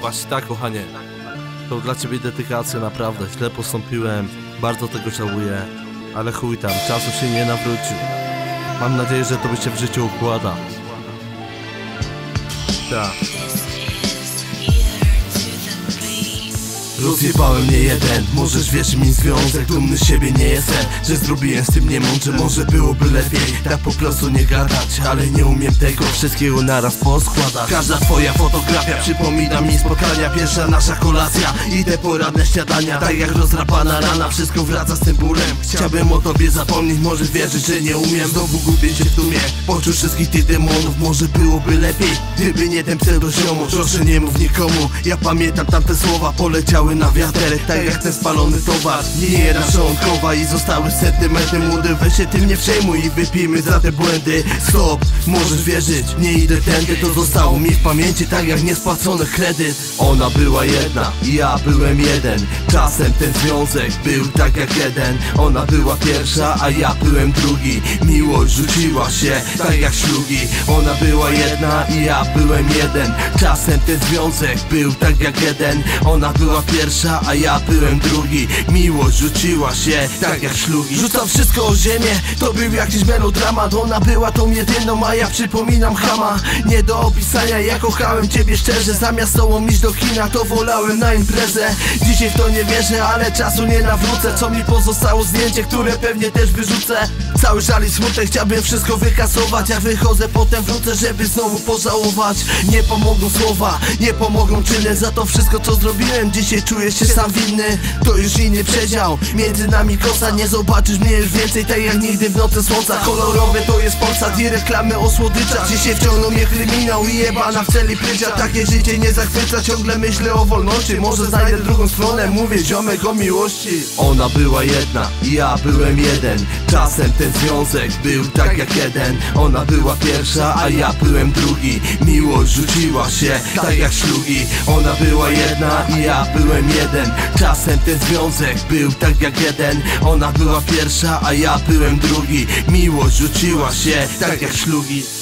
Właśnie tak, kochanie. To dla ciebie dedykacja, naprawdę. Źle postąpiłem, bardzo tego żałuję. Ale chuj tam, czasu się nie nawrócił. Mam nadzieję, że to by się w życiu układa. Tak. Rozjebałem nie jeden, możesz wierzyć mi związek Dumny z siebie nie jestem, że zrobiłem z tym niemądrze Może byłoby lepiej, tak po prostu nie gadać Ale nie umiem tego wszystkiego naraz poskładać. Każda twoja fotografia przypomina mi spotkania. Pierwsza nasza kolacja i te poradne śniadania. Tak jak rozrapana rana, wszystko wraca z tym bólem. Chciałbym o tobie zapomnieć, może wierzyć, że nie umiem. Znowu gubię się w tłumie, poczuł wszystkich tych demonów. Może byłoby lepiej, gdyby nie ten pseudoziomo. Proszę nie mów nikomu, ja pamiętam tamte słowa Poleciały na wiaterek, tak jak ten spalony towar. Nie jedna żołądkowa i zostały sentymenty Młody. Weź się tym nie przejmuj i wypijmy za te błędy. Stop, możesz wierzyć, nie idę tędy. To zostało mi w pamięci tak jak niespłacony kredyt. Ona była jedna, ja byłem jeden. Czasem ten związek był tak jak jeden. Ona była pierwsza, a ja byłem drugi. Miłość rzuciła się tak jak ślugi. Ona była jedna i ja byłem jeden. Czasem ten związek był tak jak jeden. Ona była pierwsza, a ja byłem drugi. Miłość rzuciła się tak jak ślugi Rzucam wszystko o ziemię, to był jakiś melodramat Ona była tą jedyną, a ja przypominam chama Nie do opisania, ja kochałem ciebie szczerze. Zamiast tobą iść do kina, to wolałem na imprezę. Dzisiaj w to nie wierzę, ale czasu nie nawrócę. Co mi pozostało zdjęcie, które pewnie też wyrzucę. Cały żal i smutek, chciałbym wszystko wykasować. Ja wychodzę, potem wrócę, żeby znowu pożałować. Nie pomogą słowa, nie pomogą czyny. Za to wszystko co zrobiłem, dzisiaj czuję się sam winny To już inny przedział, między nami kosa Nie zobaczysz mnie już więcej, tak jak nigdy w nocy słońca. Kolorowe to jest Polsat i reklamy o słodyczach. Dzisiaj wciągnął mnie kryminał i jebana w celi prycia. Takie życie nie zachwyca, ciągle myślę o wolności. Może znajdę drugą stronę, mówię ziomek o miłości. Ona była jedna, ja byłem jeden. Czasem ten związek był tak jak jeden. Ona była pierwsza, a ja byłem drugi. Miłość rzuciła się tak jak ślugi. Ona była jedna i ja byłem jeden. Czasem ten związek był tak jak jeden. Ona była pierwsza, a ja byłem drugi. Miłość rzuciła się tak jak ślugi